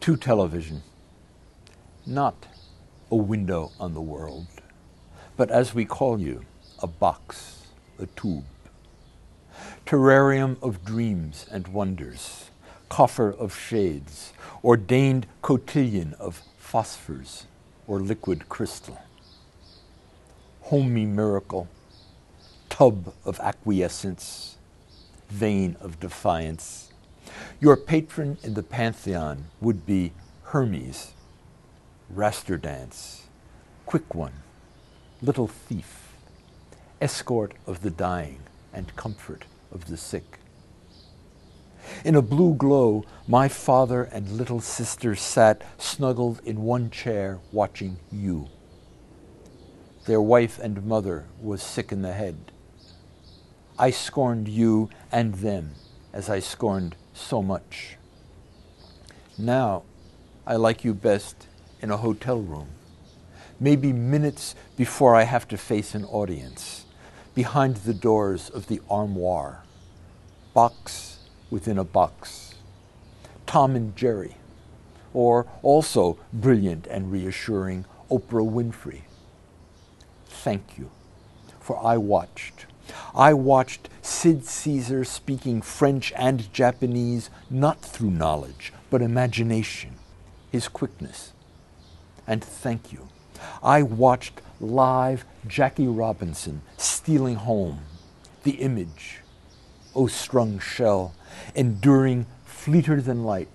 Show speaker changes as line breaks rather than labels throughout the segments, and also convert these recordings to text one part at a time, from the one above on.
to television, not a window on the world, but as we call you, a box, a tube. Terrarium of dreams and wonders, coffer of shades, ordained cotillion of phosphors or liquid crystal. Homey miracle, tub of acquiescence, vein of defiance. Your patron in the pantheon would be Hermes, raster dance, quick one, little thief, escort of the dying and comfort of the sick. In a blue glow, my father and little sister sat snuggled in one chair watching you. Their wife and mother was sick in the head. I scorned you and them as I scorned so much. Now I like you best in a hotel room, maybe minutes before I have to face an audience, behind the doors of the armoire, box within a box. Tom and Jerry, or also brilliant and reassuring Oprah Winfrey. Thank you, for I watched. I watched Sid Caesar speaking French and Japanese not through knowledge, but imagination, his quickness. And thank you. I watched live Jackie Robinson stealing home, the image, O strung shell, enduring fleeter than light,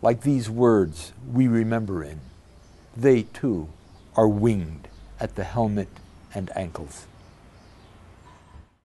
like these words we remember in. They too are winged at the helmet and ankles.